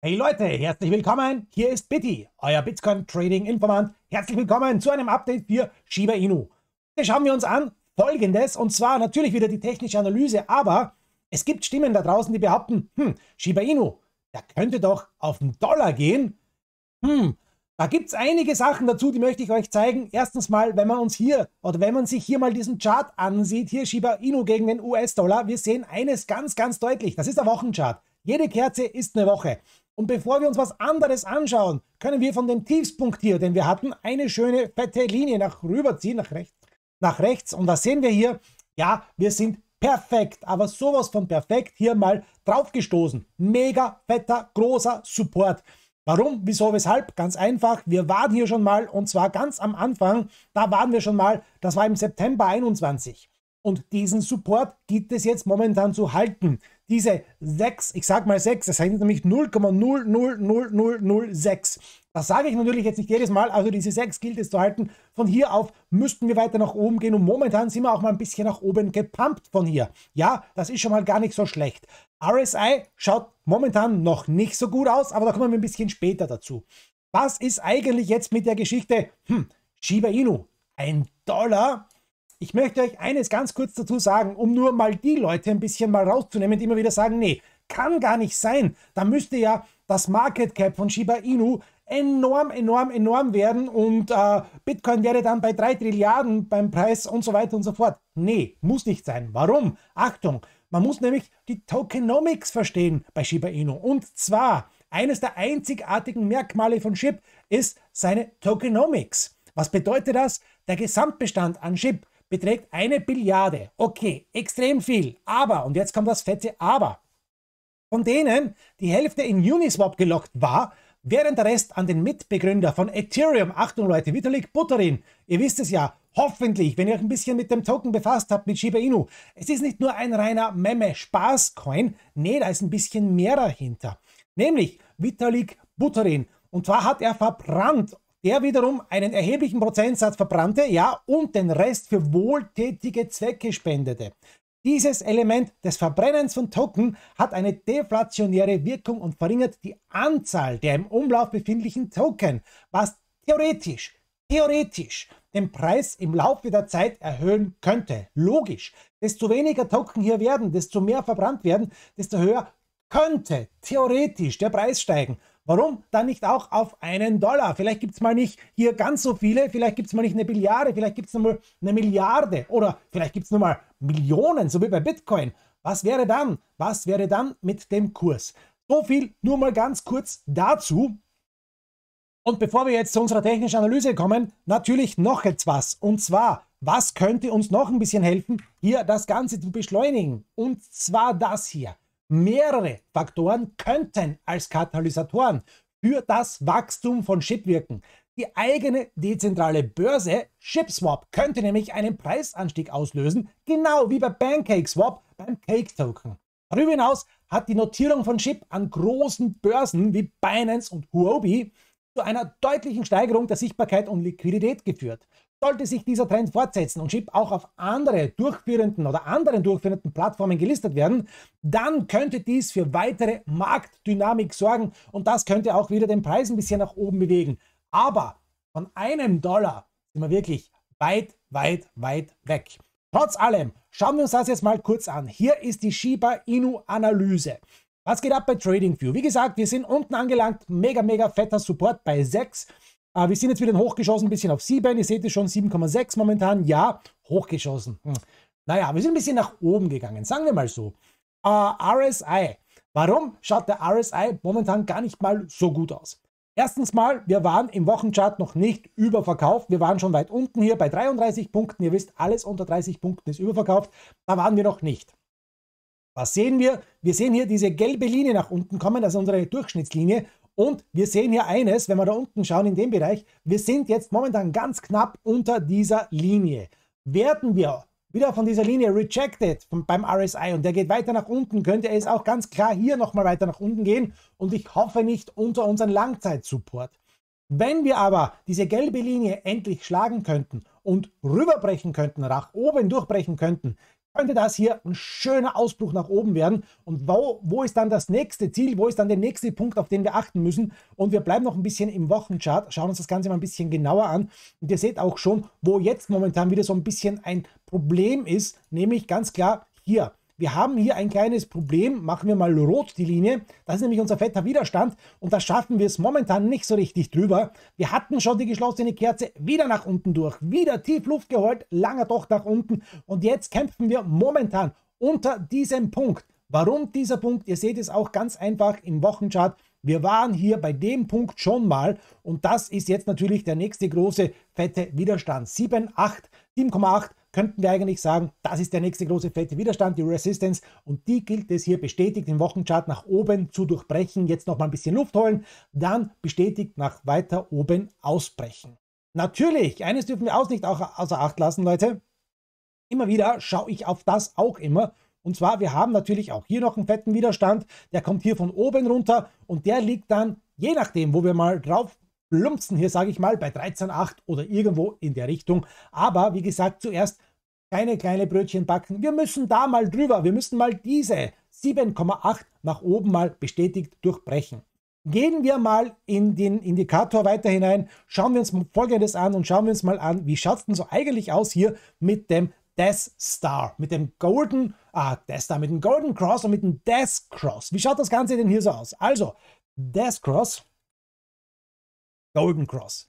Hey Leute, herzlich willkommen. Hier ist Bitty, euer Bitcoin Trading Informant. Herzlich willkommen zu einem Update für Shiba Inu. Hier schauen wir uns an folgendes und zwar natürlich wieder die technische Analyse, aber es gibt Stimmen da draußen, die behaupten, hm, Shiba Inu, der könnte doch auf den Dollar gehen. Hm, da gibt es einige Sachen dazu, die möchte ich euch zeigen. Erstens mal, wenn man uns hier oder wenn man sich hier mal diesen Chart ansieht, hier Shiba Inu gegen den US-Dollar, wir sehen eines ganz, ganz deutlich. Das ist der Wochenchart. Jede Kerze ist eine Woche. Und bevor wir uns was anderes anschauen, können wir von dem Tiefspunkt hier, den wir hatten, eine schöne fette Linie nach rüber ziehen, nach rechts. Nach rechts. Und was sehen wir hier? Ja, wir sind perfekt, aber sowas von perfekt hier mal draufgestoßen. Mega fetter, großer Support. Warum, wieso, weshalb? Ganz einfach, wir waren hier schon mal und zwar ganz am Anfang, da waren wir schon mal, das war im September 21. Und diesen Support gibt es jetzt momentan zu halten. Diese 6, ich sage mal 6, das sind nämlich 0,000006. Das sage ich natürlich jetzt nicht jedes Mal, also diese 6 gilt es zu halten. Von hier auf müssten wir weiter nach oben gehen und momentan sind wir auch mal ein bisschen nach oben gepumpt von hier. Ja, das ist schon mal gar nicht so schlecht. RSI schaut momentan noch nicht so gut aus, aber da kommen wir ein bisschen später dazu. Was ist eigentlich jetzt mit der Geschichte? Hm, Shiba Inu, ein Dollar ich möchte euch eines ganz kurz dazu sagen, um nur mal die Leute ein bisschen mal rauszunehmen, die immer wieder sagen, nee, kann gar nicht sein. Da müsste ja das Market Cap von Shiba Inu enorm, enorm, enorm werden und äh, Bitcoin wäre dann bei 3 Trilliarden beim Preis und so weiter und so fort. Nee, muss nicht sein. Warum? Achtung, man muss nämlich die Tokenomics verstehen bei Shiba Inu. Und zwar, eines der einzigartigen Merkmale von SHIB ist seine Tokenomics. Was bedeutet das? Der Gesamtbestand an SHIB beträgt eine Billiarde. Okay, extrem viel. Aber, und jetzt kommt das fette Aber. Von denen die Hälfte in Uniswap gelockt war, während der Rest an den Mitbegründer von Ethereum, Achtung Leute, Vitalik Buterin, ihr wisst es ja, hoffentlich, wenn ihr euch ein bisschen mit dem Token befasst habt, mit Shiba Inu, es ist nicht nur ein reiner Memme-Spaß-Coin, nee, da ist ein bisschen mehr dahinter. Nämlich Vitalik Buterin. Und zwar hat er verbrannt der wiederum einen erheblichen Prozentsatz verbrannte, ja, und den Rest für wohltätige Zwecke spendete. Dieses Element des Verbrennens von Token hat eine deflationäre Wirkung und verringert die Anzahl der im Umlauf befindlichen Token, was theoretisch, theoretisch den Preis im Laufe der Zeit erhöhen könnte. Logisch. Desto weniger Token hier werden, desto mehr verbrannt werden, desto höher könnte theoretisch der Preis steigen. Warum dann nicht auch auf einen Dollar? Vielleicht gibt es mal nicht hier ganz so viele, vielleicht gibt es mal nicht eine Billiarde, vielleicht gibt es mal eine Milliarde oder vielleicht gibt es nur mal Millionen, so wie bei Bitcoin. Was wäre dann? Was wäre dann mit dem Kurs? So viel nur mal ganz kurz dazu. Und bevor wir jetzt zu unserer technischen Analyse kommen, natürlich noch etwas. Und zwar, was könnte uns noch ein bisschen helfen, hier das Ganze zu beschleunigen? Und zwar das hier. Mehrere Faktoren könnten als Katalysatoren für das Wachstum von Chip wirken. Die eigene dezentrale Börse ShipSwap könnte nämlich einen Preisanstieg auslösen, genau wie bei PancakeSwap beim Cake Token. Darüber hinaus hat die Notierung von Chip an großen Börsen wie Binance und Huobi zu einer deutlichen Steigerung der Sichtbarkeit und Liquidität geführt. Sollte sich dieser Trend fortsetzen und Chip auch auf andere durchführenden oder anderen durchführenden Plattformen gelistet werden, dann könnte dies für weitere Marktdynamik sorgen und das könnte auch wieder den Preis ein bisschen nach oben bewegen. Aber von einem Dollar sind wir wirklich weit, weit, weit weg. Trotz allem, schauen wir uns das jetzt mal kurz an. Hier ist die Shiba Inu Analyse. Was geht ab bei TradingView? Wie gesagt, wir sind unten angelangt. Mega, mega fetter Support bei 6. Äh, wir sind jetzt wieder hochgeschossen, ein bisschen auf 7. Ihr seht es schon, 7,6 momentan. Ja, hochgeschossen. Hm. Naja, wir sind ein bisschen nach oben gegangen, sagen wir mal so. Äh, RSI. Warum schaut der RSI momentan gar nicht mal so gut aus? Erstens mal, wir waren im Wochenchart noch nicht überverkauft. Wir waren schon weit unten hier bei 33 Punkten. Ihr wisst, alles unter 30 Punkten ist überverkauft. Da waren wir noch nicht. Was sehen wir? Wir sehen hier diese gelbe Linie nach unten kommen, ist unsere Durchschnittslinie. Und wir sehen hier eines, wenn wir da unten schauen in dem Bereich, wir sind jetzt momentan ganz knapp unter dieser Linie. Werden wir wieder von dieser Linie rejected beim RSI und der geht weiter nach unten, könnte es auch ganz klar hier nochmal weiter nach unten gehen und ich hoffe nicht unter unseren Langzeitsupport. Wenn wir aber diese gelbe Linie endlich schlagen könnten und rüberbrechen könnten, nach oben durchbrechen könnten, könnte das hier ein schöner Ausbruch nach oben werden. Und wo, wo ist dann das nächste Ziel? Wo ist dann der nächste Punkt, auf den wir achten müssen? Und wir bleiben noch ein bisschen im Wochenchart, schauen uns das Ganze mal ein bisschen genauer an. Und ihr seht auch schon, wo jetzt momentan wieder so ein bisschen ein Problem ist, nämlich ganz klar hier. Wir haben hier ein kleines Problem. Machen wir mal rot die Linie. Das ist nämlich unser fetter Widerstand und da schaffen wir es momentan nicht so richtig drüber. Wir hatten schon die geschlossene Kerze wieder nach unten durch. Wieder tief Luft geholt, langer doch nach unten und jetzt kämpfen wir momentan unter diesem Punkt. Warum dieser Punkt? Ihr seht es auch ganz einfach im Wochenchart. Wir waren hier bei dem Punkt schon mal und das ist jetzt natürlich der nächste große fette Widerstand. 7, 8, 7,8 könnten wir eigentlich sagen, das ist der nächste große fette Widerstand, die Resistance. Und die gilt es hier bestätigt im Wochenchart nach oben zu durchbrechen. Jetzt noch mal ein bisschen Luft holen, dann bestätigt nach weiter oben ausbrechen. Natürlich, eines dürfen wir auch nicht außer Acht lassen, Leute. Immer wieder schaue ich auf das auch immer. Und zwar, wir haben natürlich auch hier noch einen fetten Widerstand. Der kommt hier von oben runter und der liegt dann, je nachdem, wo wir mal drauf plumpsen hier, sage ich mal, bei 13,8 oder irgendwo in der Richtung. Aber wie gesagt, zuerst keine kleine Brötchen backen. Wir müssen da mal drüber. Wir müssen mal diese 7,8 nach oben mal bestätigt durchbrechen. Gehen wir mal in den Indikator weiter hinein, schauen wir uns folgendes an und schauen wir uns mal an, wie schaut es denn so eigentlich aus hier mit dem Death Star, mit dem Golden, ah, Death Star, mit dem Golden Cross und mit dem Death Cross. Wie schaut das Ganze denn hier so aus? Also, Death Cross Golden Cross.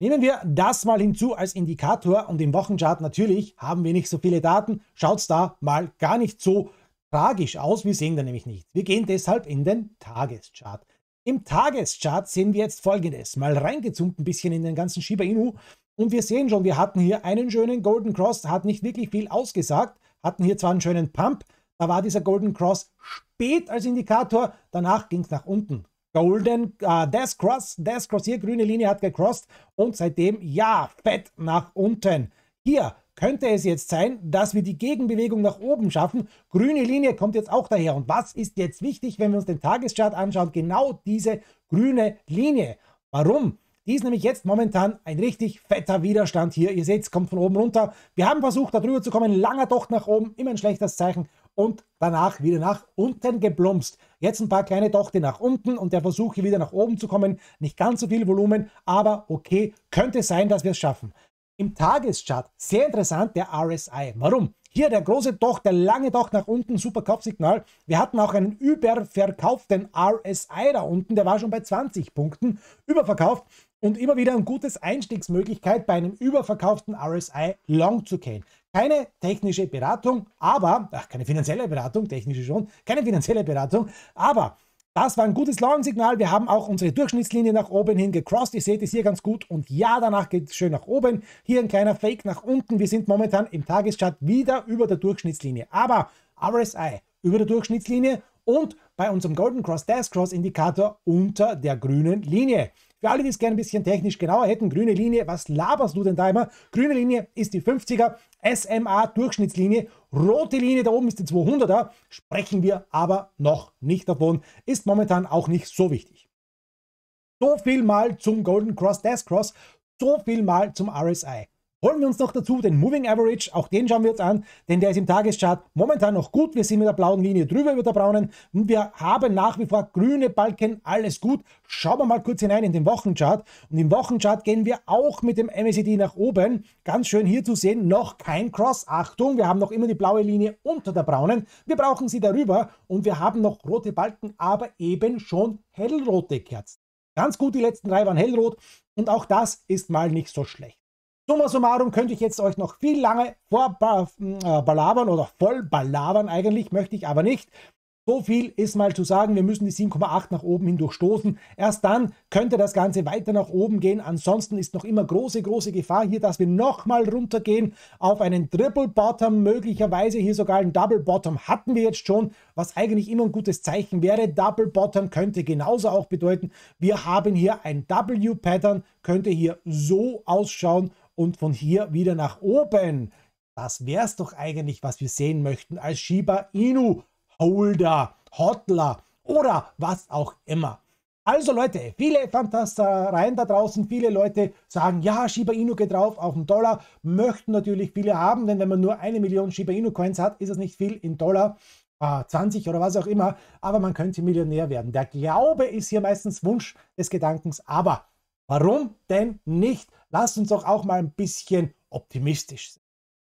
Nehmen wir das mal hinzu als Indikator und im Wochenchart natürlich haben wir nicht so viele Daten, schaut es da mal gar nicht so tragisch aus, wir sehen da nämlich nichts. Wir gehen deshalb in den Tageschart. Im Tageschart sehen wir jetzt folgendes, mal reingezoomt ein bisschen in den ganzen Shiba Inu und wir sehen schon, wir hatten hier einen schönen Golden Cross, hat nicht wirklich viel ausgesagt, hatten hier zwar einen schönen Pump, da war dieser Golden Cross spät als Indikator, danach ging es nach unten. Golden äh, Death Cross. Death Cross hier, grüne Linie hat gecrossed und seitdem, ja, fett nach unten. Hier könnte es jetzt sein, dass wir die Gegenbewegung nach oben schaffen. Grüne Linie kommt jetzt auch daher. Und was ist jetzt wichtig, wenn wir uns den Tageschart anschauen? Genau diese grüne Linie. Warum? Die ist nämlich jetzt momentan ein richtig fetter Widerstand hier. Ihr seht, es kommt von oben runter. Wir haben versucht, da drüber zu kommen. Langer Docht nach oben, immer ein schlechtes Zeichen und danach wieder nach unten geplumpst. Jetzt ein paar kleine Dochte nach unten und der Versuch hier wieder nach oben zu kommen. Nicht ganz so viel Volumen, aber okay, könnte sein, dass wir es schaffen. Im Tageschart, sehr interessant, der RSI. Warum? Hier der große Doch, der lange Doch nach unten, super Kaufsignal. Wir hatten auch einen überverkauften RSI da unten, der war schon bei 20 Punkten überverkauft und immer wieder eine gute Einstiegsmöglichkeit bei einem überverkauften RSI Long zu gehen. Keine technische Beratung, aber, ach, keine finanzielle Beratung, technische schon, keine finanzielle Beratung, aber das war ein gutes Long-Signal. Wir haben auch unsere Durchschnittslinie nach oben hin gecrossed. Ihr seht es hier ganz gut. Und ja, danach geht es schön nach oben. Hier ein kleiner Fake nach unten. Wir sind momentan im Tageschart wieder über der Durchschnittslinie. Aber RSI über der Durchschnittslinie und bei unserem Golden Cross Death Cross Indikator unter der grünen Linie. Für alle, die es gerne ein bisschen technisch genauer hätten, grüne Linie, was laberst du denn da immer? Grüne Linie ist die 50er SMA Durchschnittslinie, rote Linie da oben ist die 200er, sprechen wir aber noch nicht davon, ist momentan auch nicht so wichtig. So viel mal zum Golden Cross Death Cross, so viel mal zum RSI. Holen wir uns noch dazu den Moving Average, auch den schauen wir uns an, denn der ist im Tageschart momentan noch gut. Wir sind mit der blauen Linie drüber über der braunen und wir haben nach wie vor grüne Balken, alles gut. Schauen wir mal kurz hinein in den Wochenchart und im Wochenchart gehen wir auch mit dem MACD nach oben. Ganz schön hier zu sehen, noch kein Cross. Achtung, wir haben noch immer die blaue Linie unter der braunen. Wir brauchen sie darüber und wir haben noch rote Balken, aber eben schon hellrote Kerzen. Ganz gut, die letzten drei waren hellrot und auch das ist mal nicht so schlecht. Summa summarum könnte ich jetzt euch noch viel lange vorbalabern äh, oder voll balabern eigentlich, möchte ich aber nicht. So viel ist mal zu sagen, wir müssen die 7,8 nach oben hin durchstoßen. Erst dann könnte das Ganze weiter nach oben gehen. Ansonsten ist noch immer große, große Gefahr hier, dass wir nochmal runtergehen auf einen Triple Bottom, möglicherweise hier sogar einen Double Bottom hatten wir jetzt schon, was eigentlich immer ein gutes Zeichen wäre. Double Bottom könnte genauso auch bedeuten, wir haben hier ein W-Pattern, könnte hier so ausschauen und von hier wieder nach oben. Das wäre es doch eigentlich, was wir sehen möchten als Shiba Inu Holder, Hodler oder was auch immer. Also Leute, viele Fantastereien da draußen, viele Leute sagen, ja, Shiba Inu geht drauf auf den Dollar, möchten natürlich viele haben, denn wenn man nur eine Million Shiba Inu Coins hat, ist es nicht viel in Dollar, äh, 20 oder was auch immer, aber man könnte Millionär werden. Der Glaube ist hier meistens Wunsch des Gedankens, aber warum denn nicht? Lasst uns doch auch mal ein bisschen optimistisch sein.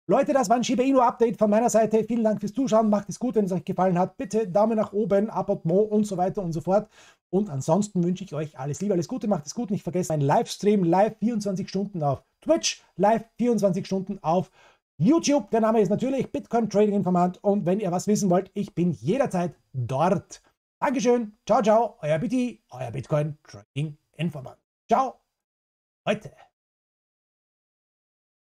Leute, das war ein Shiba Inu Update von meiner Seite. Vielen Dank fürs Zuschauen. Macht es gut, wenn es euch gefallen hat. Bitte Daumen nach oben, Abonnement und so weiter und so fort. Und ansonsten wünsche ich euch alles Liebe, alles Gute. Macht es gut. Nicht vergessen, ein Livestream live 24 Stunden auf Twitch, live 24 Stunden auf YouTube. Der Name ist natürlich Bitcoin Trading Informant. Und wenn ihr was wissen wollt, ich bin jederzeit dort. Dankeschön. Ciao, ciao. Euer BT, euer Bitcoin Trading Informant. Ciao. Heute.